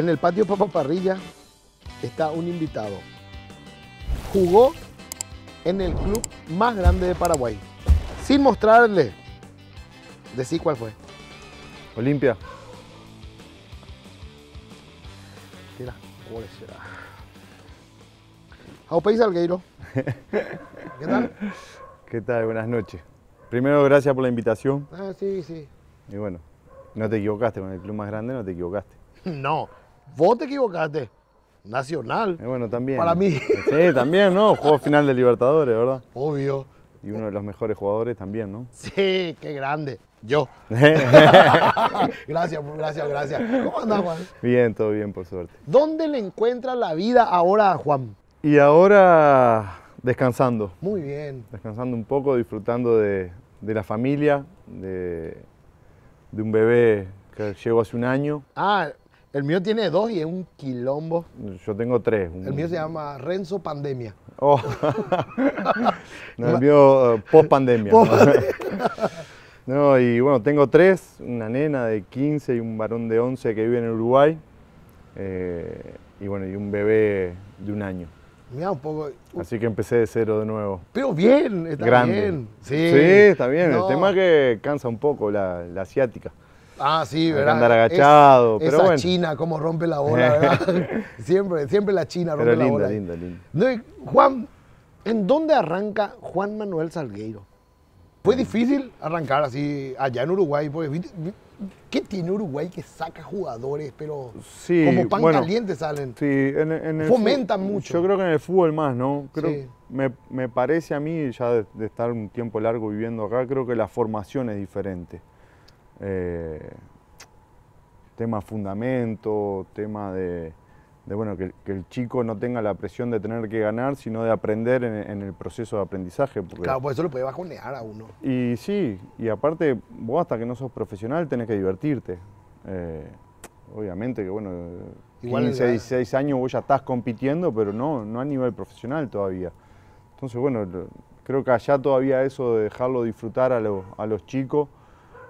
En el patio Papa Parrilla está un invitado. Jugó en el club más grande de Paraguay. Sin mostrarle, decí cuál fue. Olimpia. Mira, ¿cómo le será? Jaupey Salgueiro. ¿Qué tal? ¿Qué tal? Buenas noches. Primero, gracias por la invitación. Ah, sí, sí. Y bueno, no te equivocaste con el club más grande, no te equivocaste. No, vos te equivocaste. Nacional. Y bueno, también. Para mí. Sí, también, ¿no? Juego final de Libertadores, ¿verdad? Obvio. Y uno de los mejores jugadores también, ¿no? Sí, qué grande. Yo. gracias, gracias, gracias. ¿Cómo andás, Juan? bien, todo bien, por suerte. ¿Dónde le encuentra la vida ahora a Juan? Y ahora descansando. Muy bien. Descansando un poco, disfrutando de, de la familia, de, de un bebé que llegó hace un año. Ah, el mío tiene dos y es un quilombo. Yo tengo tres. un- El mío se llama Renzo Pandemia. Oh. no, el mío eh, post pandemia. Post- No, y bueno, tengo tres, una nena de 15 y un varón de 11 que vive en Uruguay. eh, y bueno, y un bebé de un año. Mira un poco. uh, Así que empecé de cero de nuevo. Pero bien, está Grande. bien. Sí, está bien. No. El tema es que cansa un poco la, la asiática. Ah, sí, ¿verdad? andar agachado, Es- pero esa bueno. China, cómo rompe la bola, ¿verdad? siempre, siempre la China rompe Pero la linda, bola. linda, linda. No, y Juan, ¿en dónde arranca Juan Manuel Salgueiro? Fue difícil arrancar así allá en Uruguay, porque. ¿qué tiene Uruguay que saca jugadores, pero Sí, como pan bueno, caliente salen? Sí, en, en el Fomentan fu- mucho. Yo creo que en el fútbol más, ¿no? Creo, Sí. me, me parece a mí, ya de, de estar un tiempo largo viviendo acá, creo que la formación es diferente. Eh, tema fundamento, tema de, de, bueno, que, que el chico no tenga la presión de tener que ganar, sino de aprender en, en el proceso de aprendizaje. porque- Claro, por eso lo puede bajonear a uno. y sí, y aparte, vos hasta que no sos profesional tenés que divertirte. Eh, obviamente que, bueno, Igual 15, en la- 16 años vos ya estás compitiendo, pero no, no a nivel profesional todavía. Entonces, bueno, lo- creo que allá todavía eso de dejarlo disfrutar a, los- a los chicos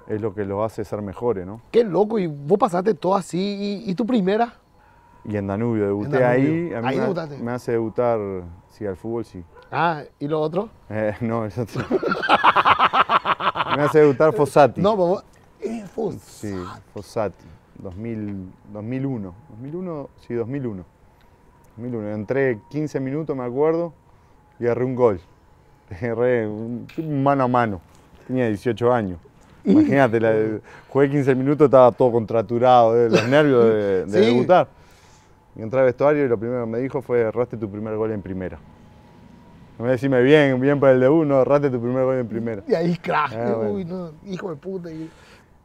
es lo que los hace ser mejores, ¿no? Qué loco, y vos pasaste todo así, ¿y, y tu primera? Y en Danubio, debuté Danubio. ahí. A mí Ahí me, debutaste. me hace debutar, sí, al fútbol, sí. Ah, ¿y lo otro? Eh, no, eso me hace debutar Fossati. No, vos... Eh, fue- Sí, Fossati, 2000, 2001. 2001, sí, 2001. 2001. Entré 15 minutos, me acuerdo, y agarré un gol. Agarré un mano a mano. Tenía 18 años. Imagínate, la- jugué 15 minutos, estaba todo contraturado, de los nervios de, de Sí. debutar. Y entré al vestuario y lo primero que me dijo fue, erraste tu primer gol en primera. No me decime bien, bien para el debut, no, erraste tu primer gol en primera. Y ahí crack, Ah, bueno. uy, no, hijo de puta. y-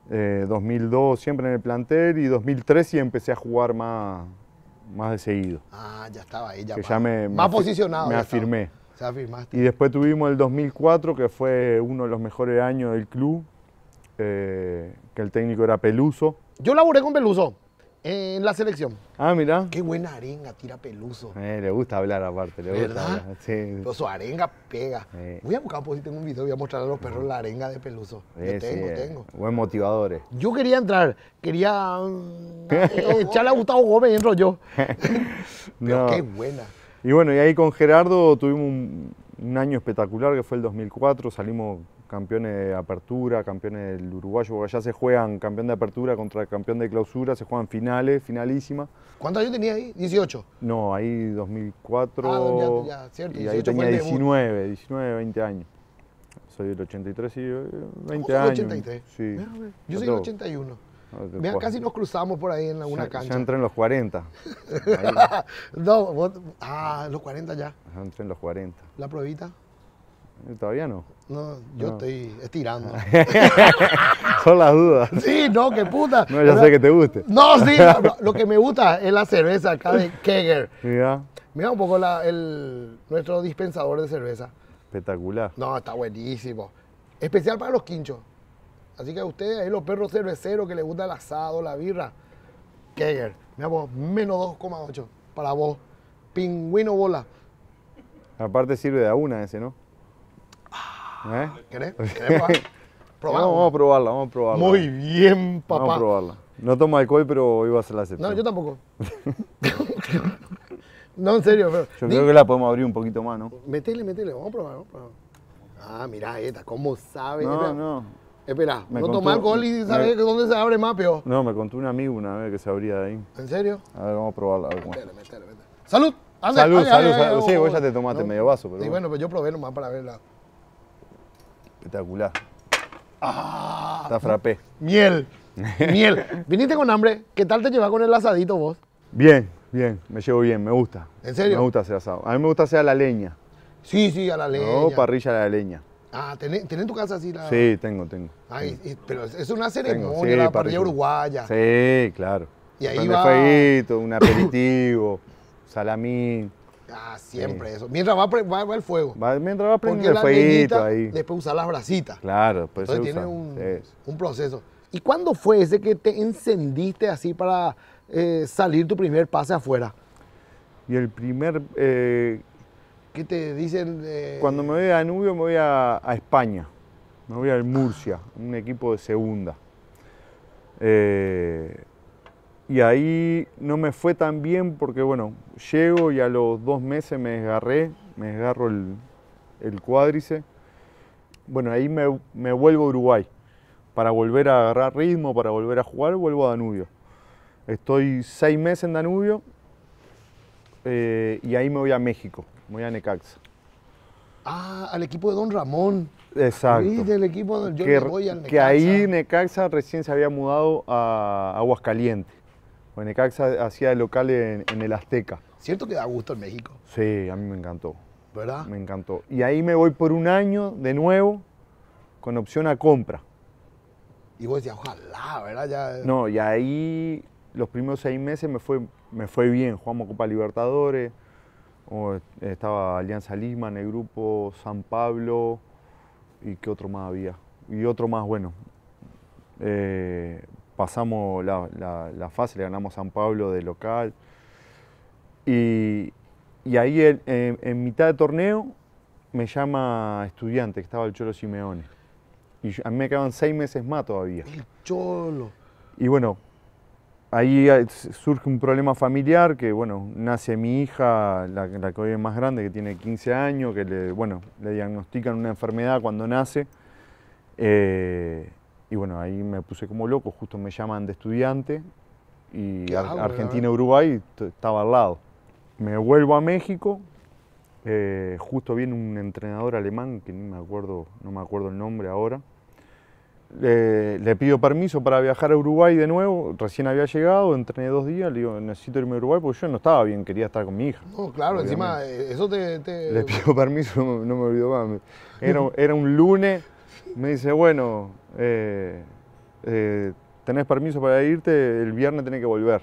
Eh, 2002 siempre en el plantel y 2003 sí empecé a jugar más, más de seguido. Ah, ya estaba ahí, ya. que ya me, Más me posicionado. Me estaba. afirmé. Afirmaste. Y después tuvimos el 2004, que fue uno de los mejores años del club, eh, que el técnico era Peluso. Yo laburé con Peluso en la selección. Ah, mirá. Qué buena arenga tira Peluso. Eh, le gusta hablar aparte, le gusta ¿Verdad? hablar. Sí, Pero su arenga pega. Voy a buscar, pues si tengo un video, voy a mostrar a los perros la arenga de Peluso. Yo sí, tengo, eh, tengo. Buen motivador. eh. Yo quería entrar, quería mm, eh, echarle a Gustavo Gómez y entro yo. Pero No. qué buena. Y bueno, y ahí con Gerardo tuvimos un, un año espectacular que fue el 2004, salimos campeones de apertura, campeones del uruguayo, porque allá se juegan campeón de apertura contra campeón de clausura, se juegan finales, finalísima. ¿Cuántos años tenía ahí? 18. No, ahí 2004 Ah, ya, ya, cierto, y ahí 18 fue tenía el debut. 19, 19, 20 años. Soy del 83 y eh, 20 ¿Cómo años. sos del 83? Sí. Mira, Yo soy del tengo- 81. Puedo- casi nos cruzamos por ahí en alguna cancha. Ya entré en los 40. Ahí, no, vos- ah, los 40 ya. ya entré en los 40. La pruebita. Eh, Todavía no. No, yo No. estoy estirando. Son las dudas. sí, no, qué puta. No, ya sé que te guste. No, sí, lo, lo que me gusta es la cerveza acá de Keger. Mira, Mira un poco la- el, nuestro dispensador de cerveza. espectacular. No, está buenísimo. Especial para los quinchos. Así que a ustedes, ahí los perros cerveceros que les gusta el asado, la birra, Keger. Mira vos, menos 2,8 para vos. Pingüino bola. Aparte sirve de a una ese, ¿no? ¿Eh? ¿Querés? ¿Querés probar? Vamos, vamos a probarla, vamos a probarla. Muy bien, papá. Vamos a probarla. No tomo alcohol, pero hoy va a ser la excepción. No, yo tampoco. no, en serio, pero. Yo creo que la podemos abrir un poquito más, ¿no? Metele, metele, vamos a probar, vamos a probar. Ah, mira esta, ¿cómo sabe? No, no. Espera, Me no contó- toma alcohol y me- sabe que dónde se abre más peor. No, me contó un amigo una vez que se abría de ahí. ¿En serio? A ver, vamos a probarla. A ver. ¡Salud! Ande, Salud, ay, salud, ay, salud. ay, Sí, vos ya te tomaste No. medio vaso, pero Sí, bueno, pues yo probé nomás para verla. espectacular. Ah, Está frappé. miel, miel. Viniste con hambre, ¿qué tal te llevas con el asadito vos? Bien, bien, me llevo bien, me gusta. ¿En serio? Me gusta hacer asado. A mí me gusta hacer a la leña. Sí, sí, a la leña. No, parrilla a la leña. Ah, ¿tenés, tenés en tu casa así la...? Sí, tengo, tengo. Ay, y- pero es una ceremonia, sí, la parrilla uruguaya. Sí, claro. Y ahí Prende va- fueguito, un aperitivo, salamín. Ah, siempre eso. Mientras va, va, va el fuego. Va- mientras va prendiendo el fueguito ahí. después usar las brasitas. Claro, pues Entonces tiene un, Sí. un proceso. ¿Y cuándo fue ese que te encendiste así para eh, salir tu primer pase afuera? Y el primer, eh, ¿Qué te dicen? eh, cuando me voy a Danubio me voy a, España. Me voy al Murcia, un equipo de segunda. Eh, y ahí no me fue tan bien porque, bueno, llego y a los dos meses me desgarré, me desgarro el, el cuádrice. Bueno, ahí me, vuelvo a Uruguay. Para volver a agarrar ritmo, para volver a jugar, vuelvo a Danubio. Estoy seis meses en Danubio eh, y ahí me voy a México, voy a Necaxa. Ah, al equipo de Don Ramón. Exacto. ¿Viste el equipo del yo que, me voy al que ahí Necaxa? Necaxa recién se había mudado a Aguascalientes. Pues Necaxa hacía de local en, en el Azteca. Cierto que da gusto en México, Sí, a mí me encantó, ¿verdad? me encantó. Y ahí me voy por un año de nuevo con opción a compra. Y vos decías, ojalá, ¿verdad? Ya, No, y ahí los primeros seis meses me fue, me fue bien. Jugamos Copa Libertadores, o estaba Alianza Lima en el grupo, San Pablo, y qué otro más había. Y otro más bueno. Eh, pasamos la, la- la fase, le ganamos San Pablo de local. Y, y ahí el- en, en mitad de torneo me llama estudiante, que estaba el Cholo Simeone. Y a mí me quedaban seis meses más todavía. El cholo. Y bueno, ahí eh, surge un problema familiar que, bueno, nace mi hija, la, la que hoy es más grande, que tiene 15 años, que le, bueno, le diagnostican una enfermedad cuando nace. Eh, y bueno, ahí me puse como loco, justo me llaman de estudiante y ¿Qué Ar- hago, Argentina-Uruguay t- estaba al lado. Me vuelvo a México, eh, justo viene un entrenador alemán, que ni me acuerdo, no me acuerdo el nombre ahora. Le, le pido permiso para viajar a Uruguay de nuevo, recién había llegado, entrené dos días, le digo, necesito irme a Uruguay porque yo no estaba bien, quería estar con mi hija. No, claro, encima, eh, eso te... te- Le pido permiso, no, me- no me olvido más. Era, era un lunes, me dice, bueno, eh, eh, tenés permiso para irte, el viernes tenés que volver.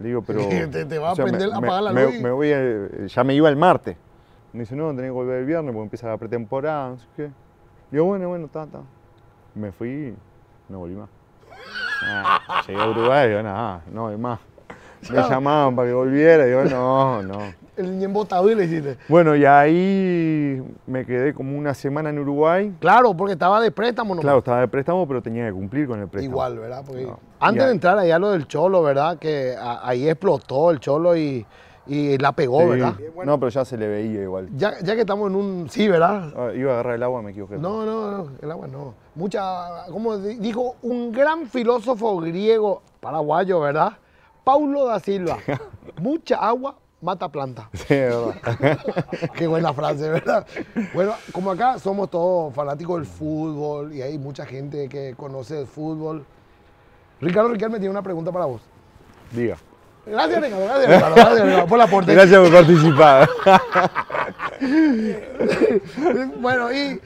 Le digo, pero... Te- te va a prender, me- apagar la me- luz me voy a- ya me iba el martes. Me dice, no, tenés que volver el viernes porque empieza la pretemporada, no sé qué. Digo, bueno, bueno, está, está. Me fui no volví más. Ah, llegué a Uruguay y digo, nada, no hay más. Me llamaban para que volviera, y digo, no, no. El niño embotado y le hiciste. Bueno, y ahí me quedé como una semana en Uruguay. Claro, porque estaba de préstamo nomás. Claro, estaba de préstamo, pero tenía que cumplir con el préstamo. Igual, ¿verdad? Porque No. antes de entrar allá lo del cholo, ¿verdad? Que ahí explotó el cholo y, y la pegó, Sí. ¿verdad? No, pero ya se le veía igual. Ya, ya que estamos en un... Sí, ¿verdad? Ah, iba a agarrar el agua, me equivoqué. No, no, no, el agua no. Mucha, como di- dijo un gran filósofo griego paraguayo, ¿verdad? Paulo da Silva. Mucha agua mata planta. Sí, verdad. Qué buena frase, ¿verdad? Bueno, como acá somos todos fanáticos del fútbol y hay mucha gente que conoce el fútbol. Ricardo Ricardo me tiene una pregunta para vos. Diga. Gracias, Ricardo, gracias, Ricardo, gracias, Ricardo, por el aporte. Gracias por participar. Bueno, y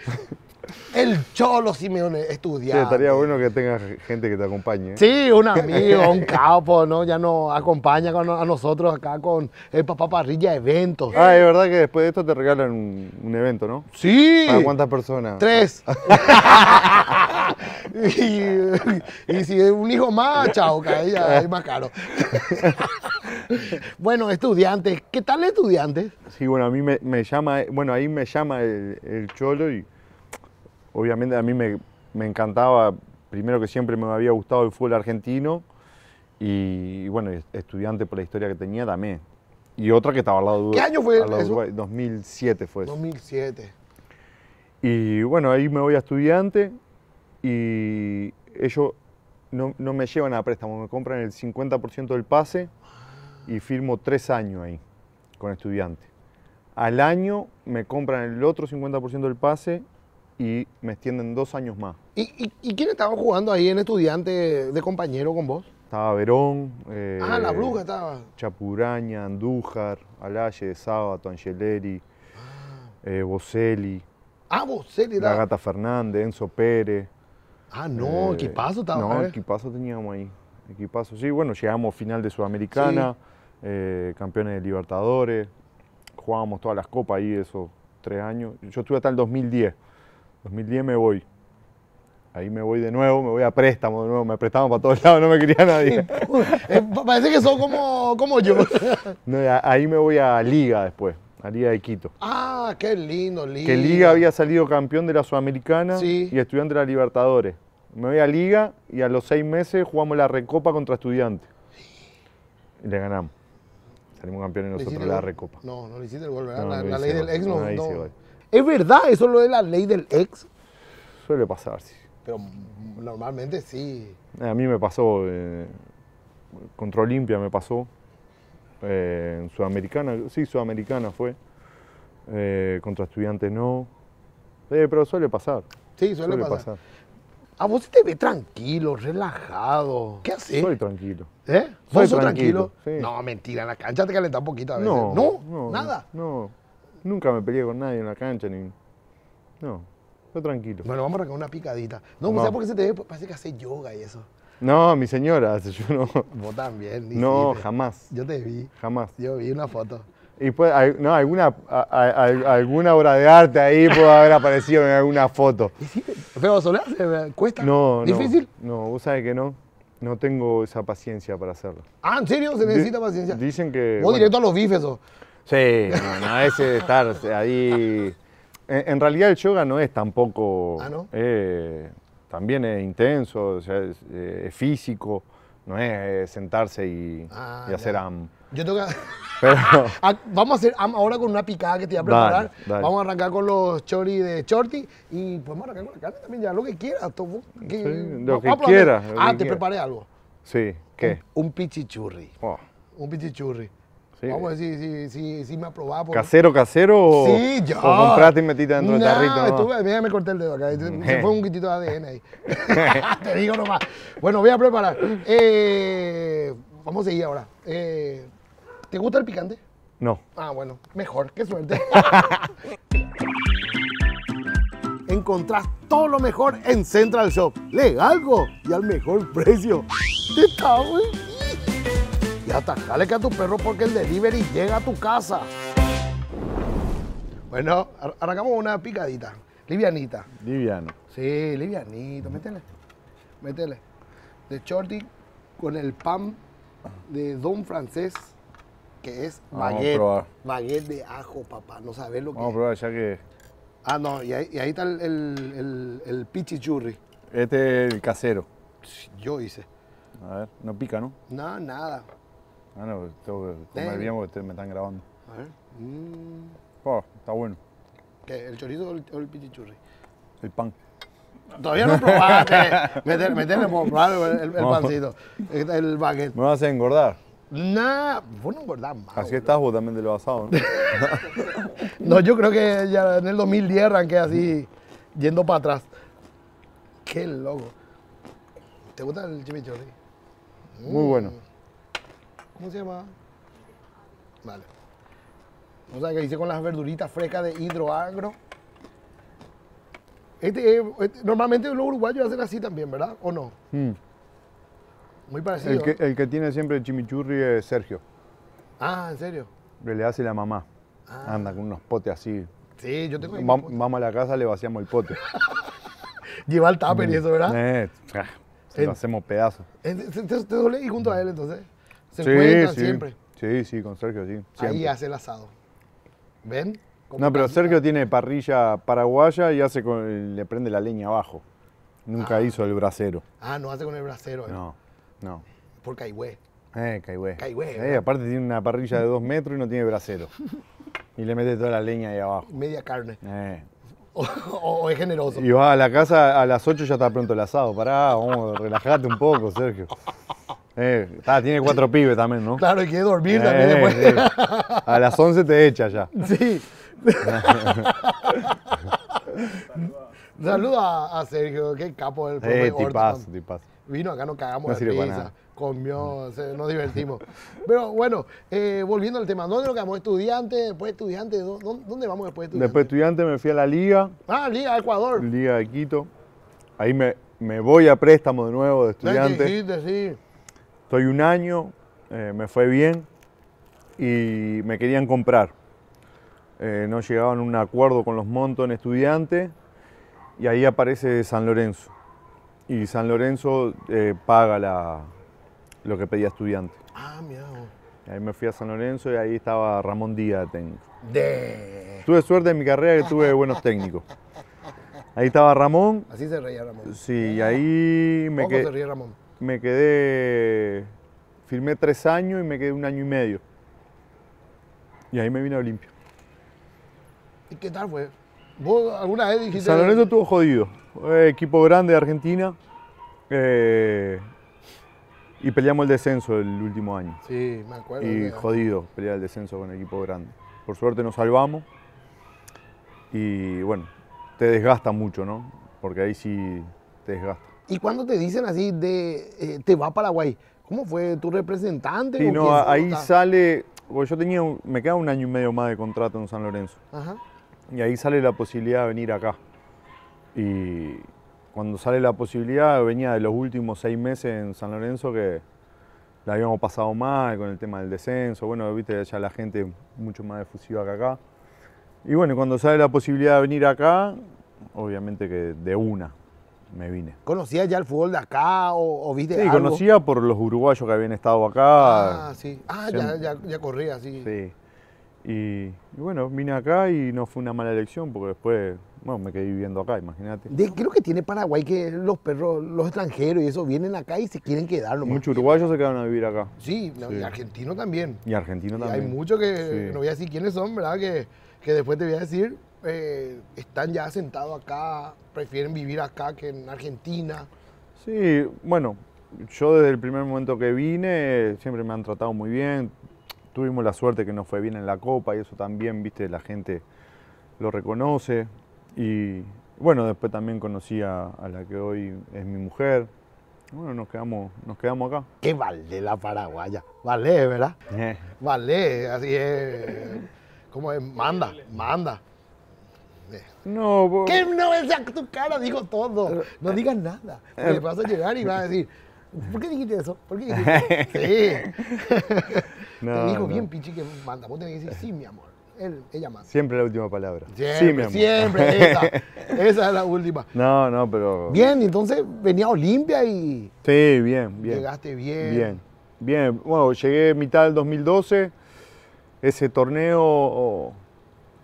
el Cholo Simeone Sí, estudiante. estaría bueno que tengas gente que te acompañe. ¿eh? Sí, un amigo, un capo, ¿no? Ya nos acompaña con- a nosotros acá con el papá parrilla eventos. Ah, es verdad que después de esto te regalan un, un evento, ¿no? Sí. ¿Para cuántas personas? Tres. y, y si es un hijo más, chao, que ya es más caro. bueno, estudiantes, ¿qué tal estudiantes? Sí, bueno, a mí me, me llama, bueno, ahí me llama el, el cholo y obviamente a mí me, me encantaba primero que siempre me había gustado el fútbol argentino y, bueno, estudiante por la historia que tenía también. Y otra que estaba al lado de ¿Qué año fue eso? 2007 fue eso. 2007. Y bueno, ahí me voy a estudiante y ellos no, no me llevan a préstamo, me compran el 50% del pase y firmo tres años ahí con estudiante. Al año me compran el otro 50% del pase y me extienden dos años más. ¿Y, y, quiénes estaban jugando ahí en estudiante de compañero con vos? Estaba Verón. Eh, ah, la bruja estaba. Chapuraña, Andújar, Alaye Sábato, Angeleri, ah. eh, Boselli. Ah, Boselli. La Gata Fernández, Enzo Pérez. Ah, no, eh, equipazo estaba. No, equipazo teníamos ahí. Equipazo, sí, bueno, llegamos final de Sudamericana, eh, campeones de Libertadores, jugábamos todas las copas ahí esos tres años. Yo estuve hasta el 2010. 2010 me voy. Ahí me voy de nuevo, me voy a préstamo de nuevo, me prestamos para todos lados, no me quería nadie. Eh, parece que son como, como yo. ahí me voy a Liga después, a Liga de Quito. Ah, qué lindo, Liga. Que Liga había salido campeón de la Sudamericana y estudiante de la Libertadores. Me voy a Liga y a los seis meses jugamos la Recopa contra Estudiantes. Y le ganamos. Salimos campeones nosotros de la Recopa. No, no le hiciste el gol, ¿verdad? la, ley del ex no. ¿Es verdad eso lo de la ley del ex? Suele pasar, sí. Pero normalmente sí. A mí me pasó, eh, contra Olimpia me pasó. Eh, en Sudamericana, sí, Sudamericana fue. Eh, contra Estudiantes no. pero suele pasar. Sí, suele, pasar. A vos te ve tranquilo, relajado. ¿Qué haces? Soy tranquilo. ¿Eh? ¿Soy tranquilo? No, mentira, en la cancha te calentás un poquito a veces. No, no, nada. No, nunca me peleé con nadie en la cancha ni. No, estoy tranquilo. Bueno, vamos a arrancar una picadita. No, no. ¿sabes por qué se te ve? Parece que hace yoga y eso. No, mi señora, yo no. Vos también. No, jamás. Yo te vi. Jamás. Yo vi una foto. Y pues, no, alguna, alguna obra de arte ahí puede haber aparecido en alguna foto. ¿Y sí? ¿Pero solar cuesta? No, ¿Difícil? No, vos sabés que no. No tengo esa paciencia para hacerlo. Ah, ¿en serio? ¿Se necesita paciencia? Dicen que... Vos directo a los bifes o... Sí, no, no, ese estar ahí... En, realidad el yoga no es tampoco... ¿Ah, no? Eh, también es intenso, o sea, es, eh, físico, no es sentarse y, ah, hacer am. Yo tengo que... Ah, vamos a hacer ahora con una picada que te voy a preparar. Vamos a arrancar con los chori de Shorty y podemos arrancar con la carne también, ya lo que quieras. lo que quieras. Ah, te preparé algo. Sí, ¿qué? Un, pichichurri. Oh. Un pichichurri. Vamos a ver si, si, si, me aprobaba. ¿Casero, casero? Sí, yo. ¿O compraste y metiste dentro del tarrito? Estuve, mira, me corté el dedo acá. Se fue un quitito de ADN ahí. Te digo nomás. Bueno, voy a preparar. Eh, vamos a seguir ahora. Eh, ¿Te gusta el picante? No. Ah, bueno, mejor, qué suerte. Encontrás todo lo mejor en Central Shop. Lee algo y al mejor precio. Está muy hasta dale que a tu perro porque el delivery llega a tu casa. Bueno, arrancamos una picadita. Livianita. Liviano. Sí, livianito. Métele. Métele. De shorty con el pan de Don Francés que es baguette. Baguette de ajo, papá. No sabes lo que Vamos a probar ya que... Ah, no, y ahí, está el, el, el, pichichurri. Este es el casero. Yo hice. A ver, no pica, ¿no? No, nada. Ah, no, tengo que comer bien porque me están grabando. A ver. Mm. Oh, está bueno. ¿Qué? ¿El chorizo o el, pichichurri? El pan. Todavía no probaste. Metele, metele por probar el, pancito. El baguette. Me vas a engordar. Nah, vos no engordás más. Así estás vos también de lo basado, ¿no? no, yo creo que ya en el 2010 arranqué así, yendo para atrás. Qué loco. ¿Te gusta el chimichurri? Muy bueno. Mm. ¿Cómo se llama? Vale. O sea, que hice con las verduritas frescas de hidroagro. Este, este, normalmente los uruguayos hacen así también, ¿verdad? ¿O no? Mm. Muy parecido. El que, el que tiene siempre el chimichurri es Sergio. Ah, ¿en serio? Le hace la mamá. Ah. Anda con unos potes así. Sí, yo tengo. vamos a la casa, le vaciamos el pote. Lleva el tupper y eso, ¿verdad? Eh, lo hacemos pedazos. ¿Te, te, ir junto a él entonces? ¿Se sí, encuentran sí. siempre? Sí, sí, con Sergio, sí. Ahí hace el asado. ¿Ven? No, pero Sergio tiene parrilla paraguaya y hace con, le prende la leña abajo. Nunca Ah. hizo el brasero. Ah, no hace con el brasero. eh. No, no. Por Caigüe. Eh, caigüe. Caigüe, Eh, aparte tiene una parrilla de dos metros y no tiene brasero. Y le mete toda la leña ahí abajo. Media carne. Eh. O, o es generoso. Y vas a la casa a las 8 ya está pronto el asado. Pará, vamos, relajate un poco, Sergio. Eh, tiene cuatro pibes también, ¿no? Claro, y quiere dormir también Eh, después. sí. A las 11 te echa ya. Sí. Saludos a, Sergio, qué capo del profe Eh, Horta. tipazo, tipazo. Vino acá, nos cagamos No de risa, nada. comió, se- nos divertimos. Pero bueno, eh, volviendo al tema, ¿dónde nos quedamos? ¿Estudiante? ¿Después estudiante? ¿Dó- ¿Dónde, dónde vamos después de estudiante? Después estudiante me fui a la liga, Ah, Liga Ecuador. Liga de Quito. Ahí me, me voy a préstamo de nuevo de estudiante. dijiste, sí. Estoy un año, eh, me fue bien y me querían comprar. Eh, no llegaban a un acuerdo con los montos en estudiante y ahí aparece San Lorenzo. Y San Lorenzo eh, paga la, lo que pedía estudiante. Ah, mira. ahí me fui a San Lorenzo y ahí estaba Ramón Díaz técnico. De... Tuve suerte en mi carrera que tuve buenos técnicos. Ahí estaba Ramón, Así se reía Ramón. sí, y ahí me ¿Cómo se quedé, ríe Ramón? Me quedé, firmé tres años y me quedé un año y medio. Y ahí me vine a Olimpia. ¿Y qué tal fue? ¿Vos alguna vez dijiste... San Lorenzo estuvo jodido. Eh, equipo grande de Argentina. eh, y peleamos el descenso el último año. Sí, me acuerdo. Y jodido pelear el descenso con el equipo grande. Por suerte nos salvamos. Y bueno, te desgasta mucho, ¿no? Porque ahí sí te desgasta. Y cuando te dicen así de eh, te va a Paraguay, ¿cómo fue tu representante? Sí, no, ahí está? sale. porque yo tenía, un- me queda un año y medio más de contrato en San Lorenzo. Ajá. Y ahí sale la posibilidad de venir acá. Y cuando sale la posibilidad, venía de los últimos seis meses en San Lorenzo que la habíamos pasado mal con el tema del descenso. Bueno, viste, ya la gente mucho más efusiva que acá. Y bueno, cuando sale la posibilidad de venir acá, obviamente que de una me vine. ¿Conocías ya el fútbol de acá o, o viste Sí, algo? conocía por los uruguayos que habían estado acá. Ah, sí. Ah, ya, ya, ya corría, sí. Sí. Y, y bueno, vine acá y no fue una mala elección porque después, bueno, me quedé viviendo acá, imagínate. Creo que tiene Paraguay que los perros, los extranjeros y eso vienen acá y se quieren quedar. Muchos uruguayos se quedaron a vivir acá. Sí, no, y Sí. argentino también. Y argentinos Y también. hay muchos que, Sí. no voy a decir quiénes son, ¿verdad? Que, que después te voy a decir, eh, están ya asentados acá, prefieren vivir acá que en Argentina. Sí, bueno, yo desde el primer momento que vine siempre me han tratado muy bien. Tuvimos la suerte que nos fue bien en la Copa y eso también, viste, la gente lo reconoce. Y bueno, después también conocí a, a la que hoy es mi mujer. Bueno, nos quedamos, nos quedamos acá. Qué vale la paraguaya. Vale, ¿verdad? Eh, Vale, así es. ¿Cómo es? Manda, manda. No, bo- ¿Qué no esa tu cara? Dijo todo. No digas nada. Porque vas a llegar y vas a decir, ¿por qué dijiste eso? ¿Por qué dijiste eso? Sí. No, Te dijo no. bien, Pichi, que manda. Vos tenés que decir, sí, mi amor. Él, ella manda. Siempre la última palabra. Siempre, sí, mi amor. siempre. Esa, esa es la última. No, no, pero. Bien, entonces venía Olimpia y Sí, bien, bien. llegaste bien. Bien, bien. Bueno, llegué mitad del 2012. Ese torneo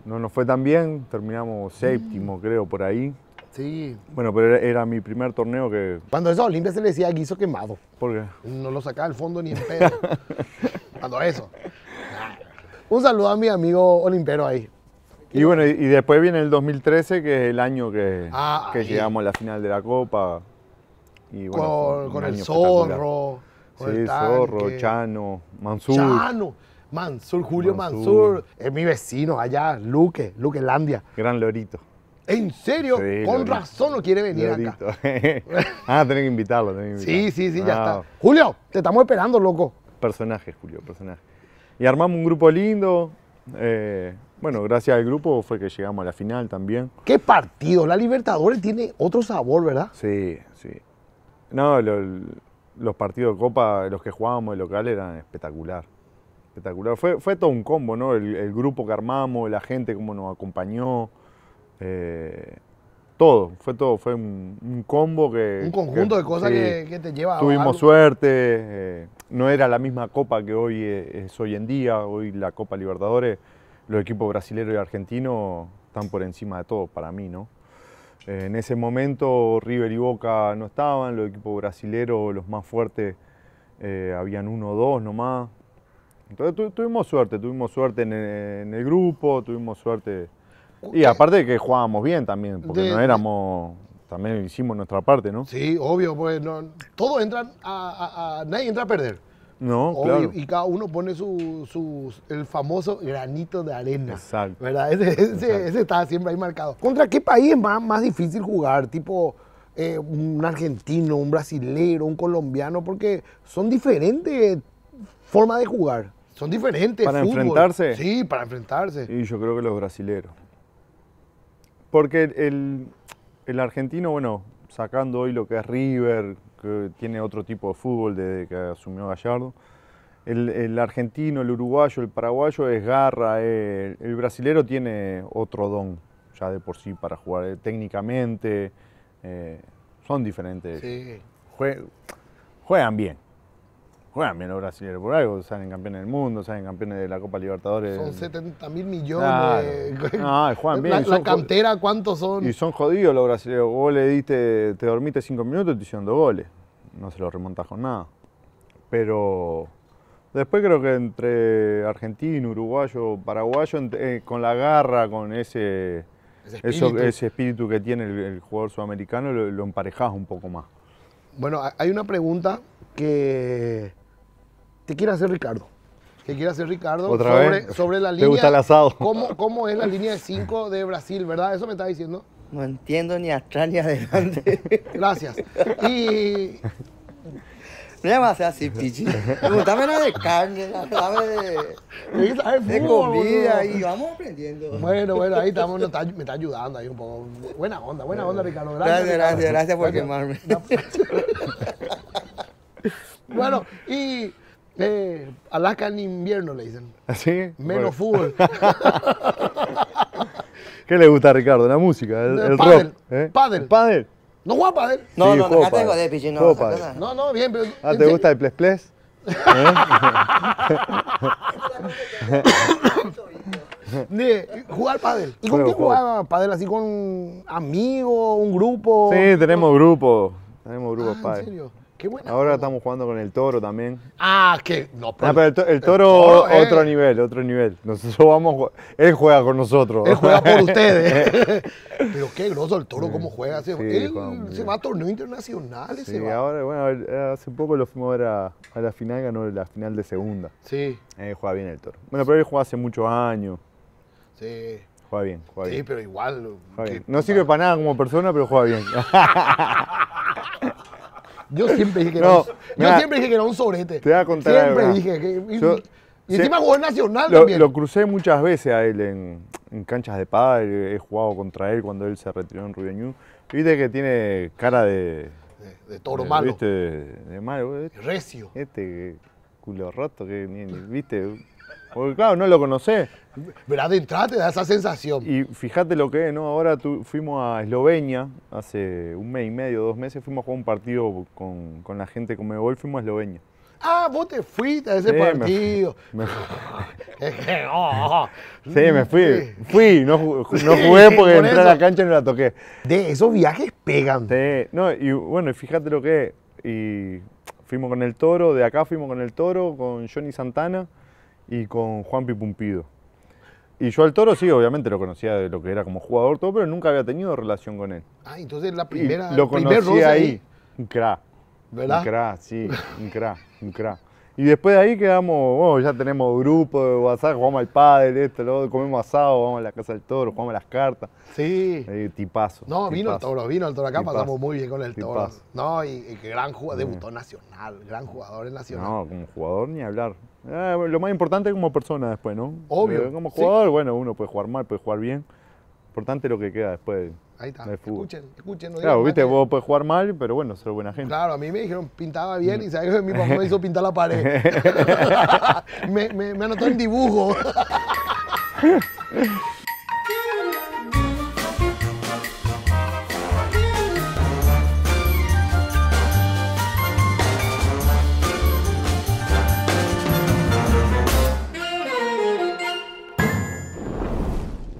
no nos fue tan bien. Terminamos séptimo, creo, por ahí. Sí. Bueno, pero era, era mi primer torneo que. Cuando eso a Olimpia se le decía guiso quemado. ¿Por qué? No lo sacaba del fondo ni en pedo. Cuando eso. Un saludo a mi amigo Olimpero ahí. Y bueno, y, y después viene el 2013, que es el año que, Ah, que llegamos a la final de la Copa. Y bueno, fue con el zorro. Con Sí, el Zorro. Chano, Mansur. Chano. Mansur, Julio Mansur. Es mi vecino allá, Luque, Luquelandia. Gran Lorito. ¿En serio? Sí, Con Lorito. razón no quiere venir acá. Lorito. ah, tenés que invitarlo. tenés que Sí, invitarlo. sí, sí, ya Ah, está. Julio, te estamos esperando, loco. Personaje, Julio, personaje. Y armamos un grupo lindo. eh, bueno, gracias al grupo fue que llegamos a la final también. ¿Qué partido? La Libertadores tiene otro sabor, ¿verdad? Sí, sí. No, lo- los partidos de Copa, los que jugábamos de local eran espectacular. Espectacular. Fue, fue todo un combo, ¿no? El, el grupo que armamos, la gente cómo nos acompañó. eh, todo, fue todo. Fue un, un combo que. Un conjunto que- de cosas sí. que, que te lleva Tuvimos algo. suerte, eh, no era la misma copa que hoy eh, es hoy en día, hoy la Copa Libertadores, los equipos brasileños y argentinos están por encima de todo para mí, ¿no? Eh, en ese momento River y Boca no estaban, los equipos brasileros, los más fuertes, eh, habían uno o dos nomás. Entonces tu- tuvimos suerte, tuvimos suerte en el, en el grupo, tuvimos suerte. Y aparte de que jugábamos bien también, porque De- no éramos, también hicimos nuestra parte, ¿no? Sí, obvio, pues no, todos entran a, a- a- nadie entra a perder. No, Obvio, claro. Y cada uno pone su, su- el famoso granito de arena. Exacto. ¿Verdad? Ese, ese- Exacto. ese está siempre ahí marcado. ¿Contra qué país es más, más difícil jugar? Tipo eh, un argentino, un brasilero, un colombiano, porque son diferentes formas de jugar. Son diferentes. ¿Para fútbol. enfrentarse? Sí, para enfrentarse. Y yo creo que los brasileros. Porque el, el- argentino, bueno, sacando hoy lo que es River, que tiene otro tipo de fútbol desde que asumió Gallardo, el, el argentino, el uruguayo, el paraguayo es garra, el, el brasilero tiene otro don ya de por sí para jugar eh, técnicamente, eh, son diferentes. Sí. Jue- juegan bien. Juegan bien los brasileños, por algo salen campeones del mundo, salen campeones de la Copa Libertadores. Son 70 mil millones. Claro. No, juegan bien, La, la cantera, ¿cuántos son? Y son jodidos los brasileños. Vos le diste, te dormiste cinco minutos y te hicieron dos goles. No se los remontas con nada. Pero después creo que entre argentino, uruguayo, paraguayo, eh, con la garra, con ese, Ese eso- espíritu. ese espíritu que tiene el, el jugador sudamericano, lo, lo emparejás un poco más. Bueno, hay una pregunta que te quiere hacer Ricardo. Que quiere hacer Ricardo ¿Otra sobre, vez? sobre la ¿Te línea. gusta el asado? ¿cómo, ¿Cómo es la línea de 5 de Brasil, verdad? Eso me está diciendo. No entiendo ni atrás ni adelante. Gracias. Y No llamas así, pichi. Pregúntame la de carne, la de, de comida y vamos aprendiendo. Bueno, bueno, ahí estamos, nos está- me está ayudando ahí un poco. Buena onda, buena onda, Ricardo. Gracias, Gracias, Ricardo. gracias, gracias por quemarme. Bueno, y eh, Alaska en invierno le dicen. ¿Así? Menos fútbol. ¿Qué le gusta a Ricardo? La música, el, el pádel, rock. ¿eh? pádel. ¿Pádel? No juega padel. No, Sí, no, acá tengo pádel. de pichi, no. Pádel. cosa. No, no, bien, pero. Ah, ¿te gusta el ples ples? De jugar pádel. ¿Y con quién jugaba pádel? ¿Así con amigos, un grupo? Sí, tenemos grupos. Tenemos grupos Ah, pádel. ¿En serio? Qué buena. Ahora estamos jugando con el toro también. Ah, que. No, Ah, pero el, to- el toro, toro, eh. otro nivel, otro nivel. Nosotros vamos, él juega con nosotros. Él juega por ustedes. pero qué groso el toro, cómo juega. Se, Sí, él juega se va a torneos internacionales. Sí, se va. ahora, bueno, él- hace poco lo fuimos a ver a, a la final, ganó la final de segunda. Sí, Eh, juega bien el toro. Bueno, pero él juega hace muchos años. sí. Juega bien, juega Sí, bien. pero igual. juega bien. No sirve para nada como persona, pero juega bien. Yo siempre dije que era No, un, yo siempre dije que era un sobrete. te voy a contar Siempre algo. dije que. Y, Yo- y encima jugó en Nacional Lo, también. lo crucé muchas veces a él en, en canchas de pádel, he jugado contra él cuando él se retiró en Rubio. Viste que tiene cara de... de, de toro de- malo. ¿Viste? De, de malo. Recio. este culo roto que ni, ni- ¿viste? Porque claro, no lo conocés. ¿Verdad? De entrada te da esa sensación. Y fíjate lo que es, ¿no? Ahora tu- fuimos a Eslovenia, hace un mes y medio, dos meses, fuimos a jugar un partido con, con la gente con Mebol, fuimos a Eslovenia. Ah, vos te fuiste a ese Sí, me- partido. me- Oh, sí, me fui. Fui, no, no jugué porque por entré a la cancha y no la toqué. De esos viajes pegan. Sí, no, y bueno, y fíjate lo que es. Y fuimos con el toro, de acá fuimos con el toro, con Johnny Santana y con Juan Pumpido. Y yo al toro sí, obviamente lo conocía de lo que era como jugador, todo, pero nunca había tenido relación con él. Ah, entonces la Y primera. lo conocí roce ahí. Un crack. ¿Verdad? Un crack, sí, un crack, un crack. Y después de ahí quedamos, bueno, ya tenemos grupo de WhatsApp, jugamos al pádel, esto, lo otro, comemos asado, vamos a la casa del toro, jugamos las cartas. Sí. Eh, tipazo. No, vino el toro, vino el toro. Acá Tipazo. pasamos muy bien con el toro. Tipazo. No, y, y que gran jugador, debutó Nacional, gran jugador en Nacional. No, como jugador ni hablar. Eh, lo más importante es como persona después, ¿no? Obvio, Eh, como sí. jugador, bueno, uno puede jugar mal, puede jugar bien. Importante lo que queda después. Ahí está. Escuchen, escuchen. no Claro, viste, vos podés jugar mal, pero bueno, ser buena gente. Claro, a mí me dijeron pintaba bien y sabes que mi papá me hizo pintar la pared. me, me, me anotó en dibujo.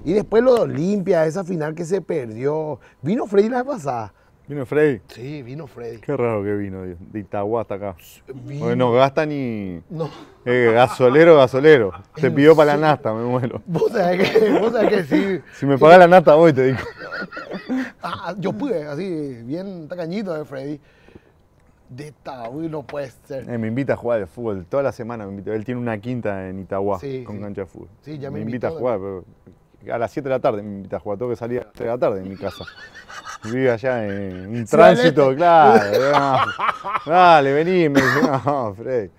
Y después lo de Olimpia, esa final que se perdió. ¿Vino Freddy la vez pasada? ¿Vino Freddy? Sí, vino Freddy. Qué raro que vino, de de Itagua hasta acá. Vino. Porque no gasta ni No. eh, gasolero, gasolero. Te ¿En pidió para la nasta, me muero. Vos sabés que, vos sabés que sí. Si me pagas la nasta voy, te digo. Ah, yo pude, así, bien tacañito de Freddy. De Tahuí no puede ser. Eh, me invita a jugar al fútbol, toda la semana me invita. Él tiene una quinta en Itagua Sí, con sí. cancha de fútbol. Sí, ya me invita a jugar, pero a las 7 de la tarde me invita a jugar. Tengo que salir a las 3 de la tarde de mi casa. Vive allá en un tránsito, claro. no. Dale, vení. Me dice, no, Freddy.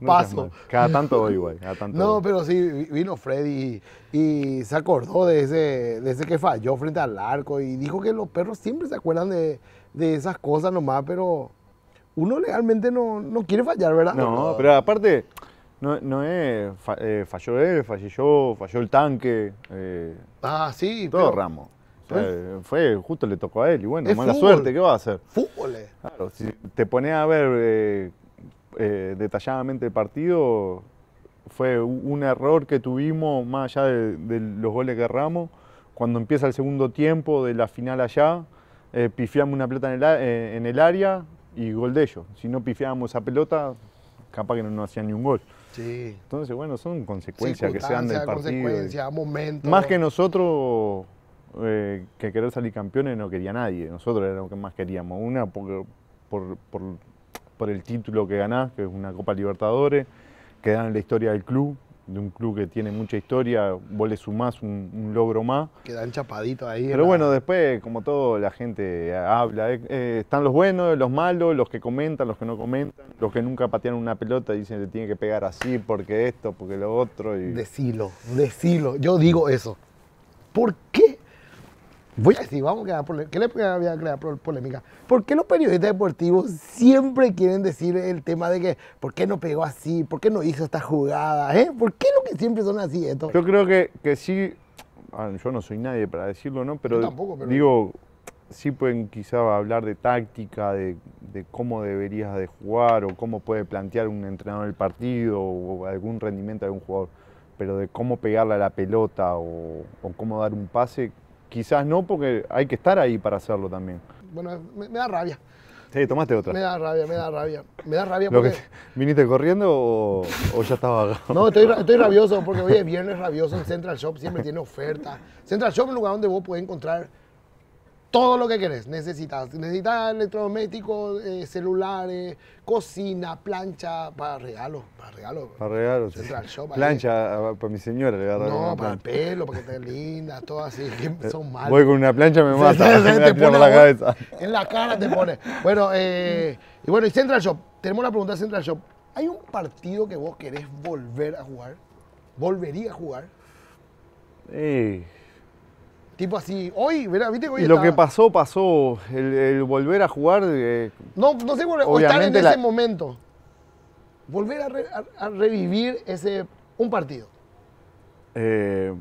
no Paso. Cada tanto voy tanto No, voy. pero sí, vi- vino Freddy y, y se acordó de ese, de ese que falló frente al arco y dijo que los perros siempre se acuerdan de, de esas cosas nomás, pero uno legalmente no, no quiere fallar, ¿verdad? No, pero aparte, no, no es. fa- eh, falló él, fallé yo, falló el tanque. eh, Ah, sí, todo pero Ramos. O sea, fue, justo le tocó a él y bueno, Es mala fútbol. suerte, ¿qué va a hacer? fútbol. eh. Claro, si te pones a ver eh, eh, detalladamente el partido, fue un error que tuvimos más allá de, de los goles que erramos. Cuando empieza el segundo tiempo de la final allá, eh, pifiamos una pelota en el, eh, en el área y gol de ellos. Si no pifiábamos esa pelota, capaz que no nos hacían ni un gol. Sí. Entonces, bueno, son consecuencias que se dan del partido. y- consecuencia, momento. más que nosotros eh, que querer salir campeones no quería nadie. Nosotros era lo que más queríamos. Una porque- por, por, por el título que ganás, que es una Copa Libertadores, que dan en la historia del club, de un club que tiene mucha historia, vos le sumás un, un logro más. Quedan chapaditos ahí. Pero la- bueno, después, como todo, la gente habla. eh, eh, están los buenos, los malos, los que comentan, los que no comentan, los que nunca patean una pelota dicen que tiene que pegar así, porque esto, porque lo otro. Y... Decilo, decilo. Yo digo eso. ¿Por qué? Voy a decir, vamos a crear polémica. ¿Qué le voy a crear polémica? ¿Por qué los periodistas deportivos siempre quieren decir el tema de que ¿por qué no pegó así? ¿Por qué no hizo esta jugada? ¿Eh? ¿Por qué lo que siempre son así esto? Yo creo que, que sí, ah, yo no soy nadie para decirlo, ¿no? Pero, Yo tampoco, pero- digo, sí pueden quizá hablar de táctica, de, de cómo deberías de jugar o cómo puede plantear un entrenador el partido o algún rendimiento de algún jugador, pero de cómo pegarle a la pelota o, o cómo dar un pase, quizás no, porque hay que estar ahí para hacerlo también. Bueno, me, me da rabia. Sí, tomaste otra. Me da rabia, me da rabia. Me da rabia Lo porque... que, ¿Viniste corriendo o, o ya estaba? No, estoy, estoy rabioso porque hoy es viernes rabioso en Central Shop, siempre tiene oferta. Central Shop es un lugar donde vos puedes encontrar todo lo que querés. Necesitas, necesitas electrodomésticos, eh, celulares, cocina, plancha, para regalo, para regalo. Para regalos. Central Shop. Plancha, ah, para mi señora le No, una para el pelo, para que te lindas, todo así, que son malos. Voy con una plancha, me mata. Se- se- me te la tira pone por la a vos cabeza. En la cara te pone. Bueno, eh, y bueno, y Central Shop. Tenemos la pregunta de Central Shop. ¿Hay un partido que vos querés volver a jugar? ¿Volvería a jugar? Eh, Tipo así, hoy, verá, viste hoy y lo que pasó, pasó. El, el volver a jugar, eh, No, no sé, volver, o estar en ese la- momento. Volver a, re- a- a revivir ese, un partido. eh,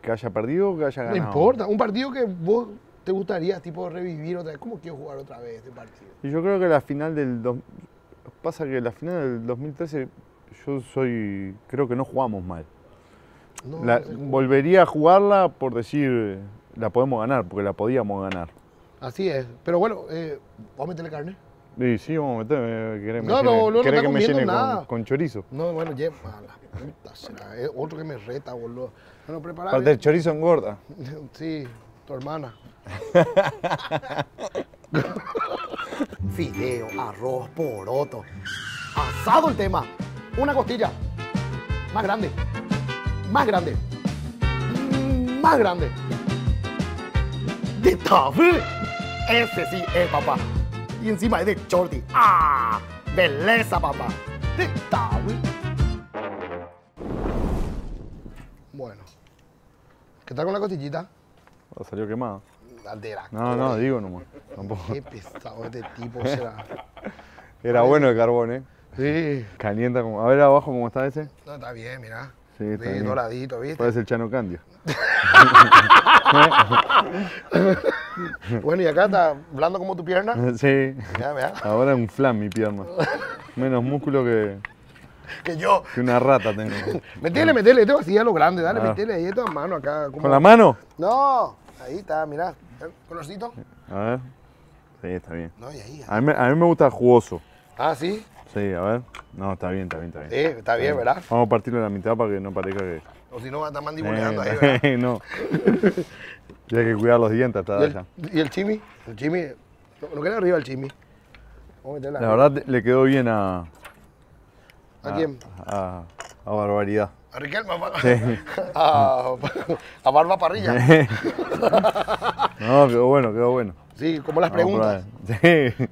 que haya perdido o que haya No ganado. importa, un partido que vos te gustaría tipo revivir otra vez. ¿Cómo quiero jugar otra vez este partido? Y yo creo que la final del... dos- pasa que la final del 2013, yo soy... Creo que no jugamos mal. No, La- no sé cómo. volvería a jugarla por decir, la podemos ganar, porque la podíamos ganar. Así es. Pero bueno, eh, ¿vamos a meterle carne? Y sí, vamos a meter, querés me No, llene- no, no, no está que me llene con- nada. con chorizo. No, bueno, lleva la puta será. Es otro que me reta, boludo. Bueno, Aparte, preparame. el chorizo engorda. Sí, tu hermana. Fideo, arroz, poroto. Asado el tema. Una costilla. Más grande. Más grande. Más grande. De. Ese sí es, papá. Y encima es de shorty. ¡Ah! ¡Belleza, papá! De. Bueno. ¿Qué tal con la costillita? Salió quemado. Altera. No, no, digo nomás. Tampoco. Qué pesado este tipo será. Era bueno el carbón, ¿eh? Sí. Calienta como. A ver abajo cómo está ese. No, está bien, mira. Sí, está bien. doradito, ¿viste? Parece el Chano Candia. Bueno, y acá está blando como tu pierna. Sí. Ya, vea. Ahora es un flan mi pierna. Menos músculo que. que yo. Que una rata tengo. Metele, metele, este vacía lo grande, dale, Ah. metele ahí esta mano acá. como- ¿Con la mano? No, ahí está, mirá. ¿Colorcito? A ver. Sí, está bien. No, y ahí. A mí, me- a mí me gusta jugoso. Ah, sí. Sí, a ver. No, está bien, está bien, está bien. Sí, está bien, ¿verdad? Vamos a partirlo a la mitad para que no parezca que. O si no, va a estar mandibuleando ahí, ¿verdad? Eh, no. Tienes que cuidar los dientes hasta ¿Y allá. y el chimi? El chimi. No, no queda arriba el chimi. Vamos a. La verdad le quedó bien a. ¿A quién? A, a barbaridad. A Riquelme. A, Sí. a, a Barba Parrilla. no, quedó bueno, quedó bueno. Sí, como las Vamos preguntas. Sí.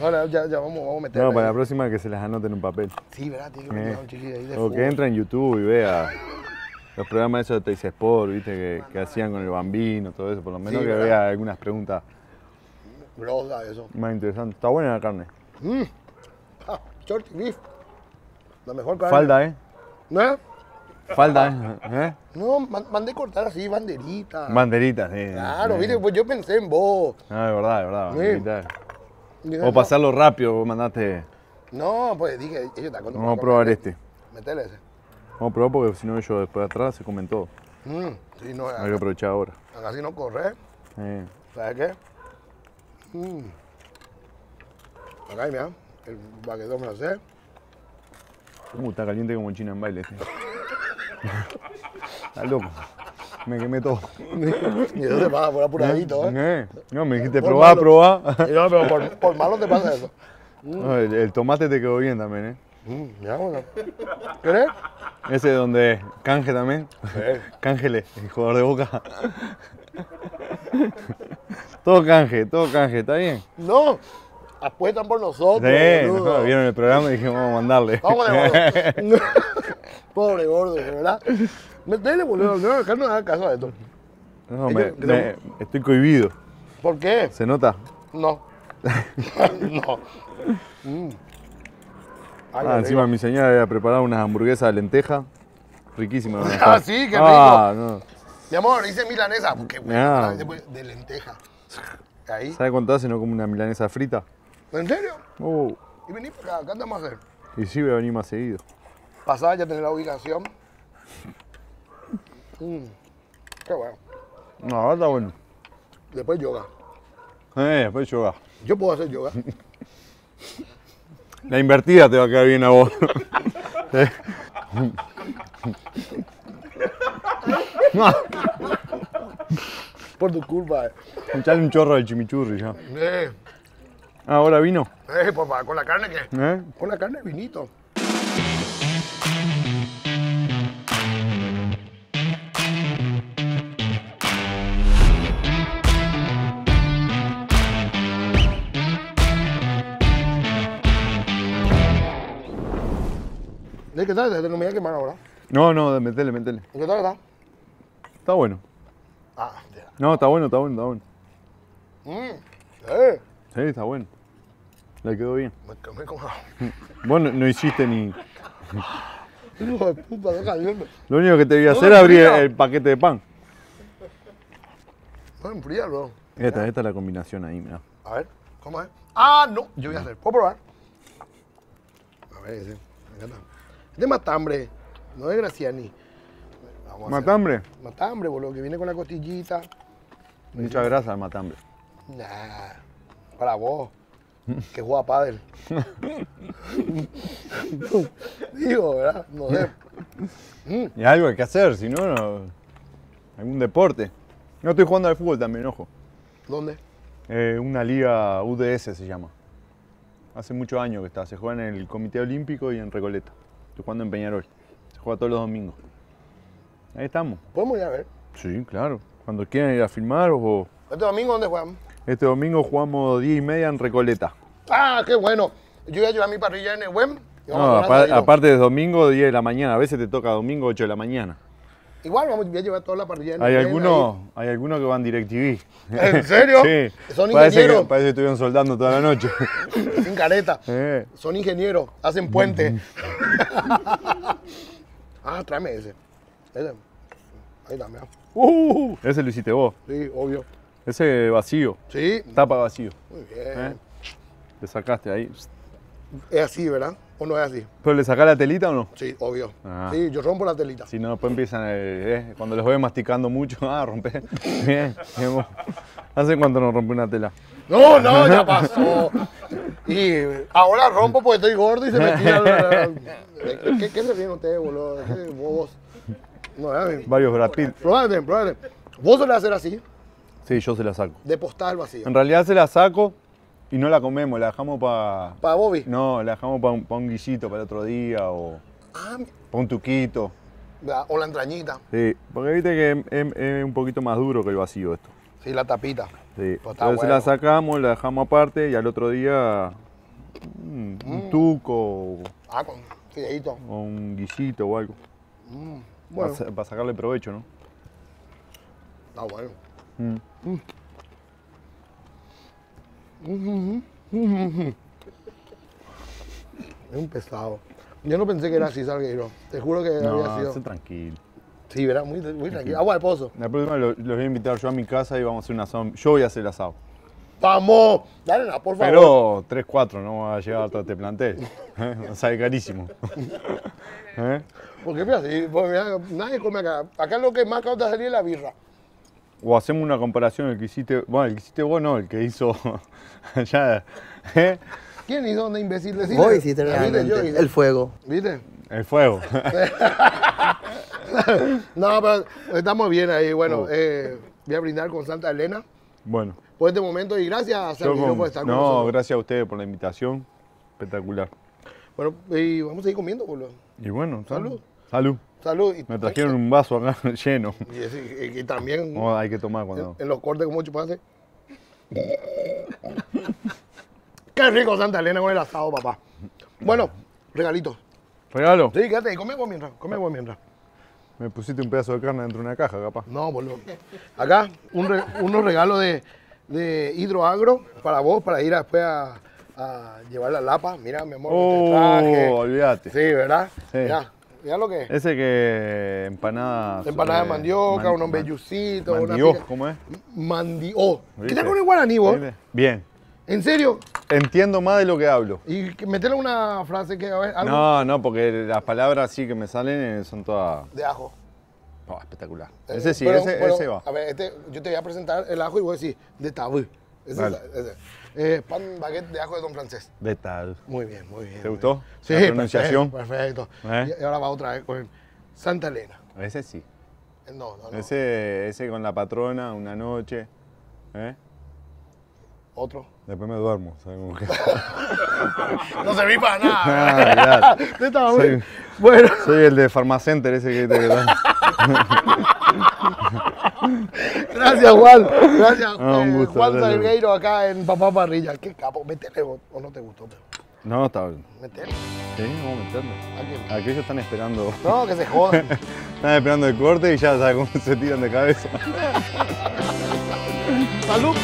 No, no, ya, ya vamos, vamos a meterla. No, para la próxima que se las anoten en un papel. Sí, ¿verdad? Tiene que meter un chiquillo ahí de O que entra en YouTube y vea los programas esos de Teis Sport, viste, que, que hacían con el bambino, todo eso. Por lo menos Sí, que ¿verdad? vea algunas preguntas Broda, eso. más interesantes. Está buena la carne. Mm. Ah, short beef. La mejor carne. Falda, ¿eh? ¿No? Falda, ¿eh? ¿Eh? No, man- mandé cortar así, banderita. Banderitas, sí. Claro, sí. viste, pues yo pensé en vos. Ah, de verdad, de verdad. Banderitas. O no. pasarlo rápido, vos mandaste. No, pues dije, ellos con Vamos a probar este. Metele ese. Vamos a probar porque si no, ellos después de atrás se comen todo. Mm, sí, no, Hay que aprovechar ahora. acá sí no corre. Eh, ¿Sabes qué? Mm. Acá, mira, el baguetón francés. Uh, está caliente como china en baile este. Loco. Me quemé todo. Y eso te pasa por apuradito, ¿eh? Eh, No, me dijiste probá, probá. No, pero por, por malo te pasa eso. No, el, el tomate te quedó bien también, ¿eh? Mm, mira, bueno. ¿Querés? Ese de donde canje también. Cángele, el jugador de boca. todo canje, todo canje, ¿está bien? No, apuestan por nosotros. Sí, vieron el programa y dijimos, vamos a mandarle. Vamos gordo. Pobre gordo, verdad. Metele, boludo. No, acá no haga caso a esto. No, Ellos- me- me- estoy cohibido. ¿Por qué? ¿Se nota? No. no. Mm. Ay, Ah, encima rico. mi señora había preparado unas hamburguesas de lenteja. Riquísimas. Ah, sí, qué Ah, no. Mi amor, hice milanesa. Qué Ah. De lenteja. Ahí. ¿Sabe cuánto hace no como una milanesa frita? ¿En serio? Uh, Y vení para acá, ¿qué andamos a hacer? y sí, voy a venir más seguido. Pasada ya tener la ubicación. Mm. Qué bueno. No, ahora está bueno. Después yoga. Eh, después yoga. Yo puedo hacer yoga. La invertida te va a quedar bien a vos. Eh. Por tu culpa. Eh, echale un chorro del chimichurri ya. eh, Ah, ahora vino. eh, favor, con la carne, ¿qué? ¿Eh? Con la carne, vinito. ¿De qué tal? Te voy a quemar ahora. No, no, metele, metele. ¿De qué tal está? Está bueno. Ah, ya. No, está bueno, está bueno, está bueno. Mm, eh. Sí, está bueno. Le quedó bien. Me quemé como... Vos no, no hiciste ni. Hijo de puta. Lo único que te vi No hacer es abrir el paquete de pan. No, enfríalo. Esta, esta es la combinación ahí, mira. A ver, ¿cómo es? Ah, no, yo voy a hacer. ¿Puedo probar? A ver, ese. Me encanta. Es matambre, no es Graciani. Vamos hacer. Matambre. Matambre, boludo, que viene con la costillita. Mucha grasa el matambre. Nah, para vos, que juega pádel. Digo, ¿verdad? No sé. Y algo hay que hacer, si no, no. Algún deporte. No estoy jugando al fútbol también, ojo. ¿Dónde? Eh, una liga UDS se llama. Hace muchos años que está. Se juega en el Comité Olímpico y en Recoleta. Estoy jugando en Peñarol. Se juega todos los domingos. Ahí estamos. Podemos ir a ver. Sí, claro. Cuando quieran ir a filmar o... ¿Este domingo dónde juegan? Este domingo jugamos 10 y media en Recoleta. Ah, qué bueno. Yo voy a llevar mi parrilla en el vamos No, a hacer apar- asadito. aparte de domingo 10 de la mañana. A veces te toca domingo 8 de la mañana. Igual vamos, voy a llevar toda la parrilla en Hay algunos, hay algunos que van DirecTV. ¿En serio? Sí. Son parece que, ingenieros. parece que estuvieron soldando toda la noche. sin careta. Eh. Son ingenieros, hacen puente. ah, tráeme ese. Ese. Ahí mira. Uh, ese lo hiciste vos. Sí, obvio. Ese vacío, Sí, tapa vacío. muy bien. ¿eh? Le sacaste ahí. Es así, ¿verdad? ¿O no es así? ¿Pero le sacás la telita o no? Sí, obvio. Ah. Sí, yo rompo la telita. Si no, después empiezan, eh, eh, cuando los ves masticando mucho, ah, rompe. Bien, bien, vos. ¿Hace cuánto no rompe una tela? No, no, ya pasó. Y ahora rompo porque estoy gordo y se me tira. la- ¿Qué, qué se ríen ustedes, boludo? ¿Qué bobos? No, a. Varios Brad Pitt. Probable, probable. Vos solés hacer así, Sí, yo se la saco. de postal vacío. En realidad se la saco y no la comemos, la dejamos para... Para Bobby. No, la dejamos para un, pa' un guisito para el otro día o Ah, para un tuquito. o la entrañita. Sí, porque viste que es, es un poquito más duro que el vacío esto. Sí, la tapita. Sí. Pues Entonces bueno. la sacamos, la dejamos aparte y al otro día mm, un tuco o Ah, con fideíto. o un guisito o algo. Bueno, Para, sacarle provecho, ¿no? está bueno. Mm. Es un pesado. Yo no pensé que era así, Salgueiro. Te juro que había No, sido. sé tranquilo. Sí, verá, muy, muy tranquilo. Agua de pozo. La próxima lo- los voy a invitar yo a mi casa y vamos a hacer un asado. Yo voy a hacer el asado. ¡Vamos! Dale, por favor. Pero 3, 4, no va a llegar hasta este plantel. ¿Eh? Sale carísimo. ¿Eh? ¿Por qué fíjate? así? Porque mira, nadie come acá. Acá lo que más te salía es la birra. O hacemos una comparación, el que hiciste, bueno, el que hiciste vos no, el que hizo allá, ¿eh? ¿Quién hizo una imbécil? Decile. Vos hiciste ¿Viste? realmente Yo hice. el fuego. ¿Viste? el fuego. No, pero estamos bien ahí. Bueno, Oh. eh, voy a brindar con Santa Elena bueno, por este momento y gracias a con- por estar con no, nosotros. gracias a ustedes por la invitación. Espectacular. Bueno, y vamos a seguir comiendo, boludo. Y bueno, Salud. Salud. Salud. Y, Me trajeron un vaso acá lleno. y, y- y también hay que tomar cuando. en los cortes como chupaste. Qué rico Santa Elena con el asado, papá. Bueno, regalitos. ¿Regalo? Sí, quédate, come vos mientras, come vos mientras. Me pusiste un pedazo de carne dentro de una caja, capaz. No, boludo. Acá, un re- unos regalos de, de hidroagro para vos, para ir después a, a llevar la lapa. Mira, mi amor, te traje. Oh, olvídate. Sí, ¿verdad? Sí. Mira, mira lo que es. Ese que empanadas. Empanada de eh, mandioca, man- unos man- bellucitos, una mandió, pica- ¿cómo es? Mandió. ¿Qué ¿Viste? tal con el guaraní vos? Bien. ¿En serio? Entiendo más de lo que hablo. Y metele una frase que, a ver, algo No, no, porque las palabras sí que me salen eh, son todas de ajo. oh, espectacular. Eh, Ese sí, pero- ese, pero, ese va. A ver, este, yo te voy a presentar el ajo y voy a decir de tabú. Ese Vale. ese. Eh, pan baguette de ajo de Don Francés. De tal. Muy bien, muy bien. ¿Te muy gustó? bien. Sí, La pronunciación. Perfecto. ¿Eh? Y ahora va otra vez con Santa Elena. Ese sí. Eh, No, no, no. Ese, ese con la patrona, una noche. ¿eh? Otro. Después me duermo. ¿sabes? No serví para nada. Ah. Soy- Bueno, Soy el de Farmacenter ese que te da. gracias Juan. Gracias. Ah, un eh, gusto, Juan. Salgueiro acá en Papá Parrilla. Qué capo. Métele vos, o no te gustó. No, está bien. Métele. Sí, vamos a meterlo. ¿A quién? Aquellos están esperando. No, que se jodan. Están esperando el corte y ya sabes cómo se tiran de cabeza. Salud.